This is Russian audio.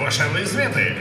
Ваша визвити.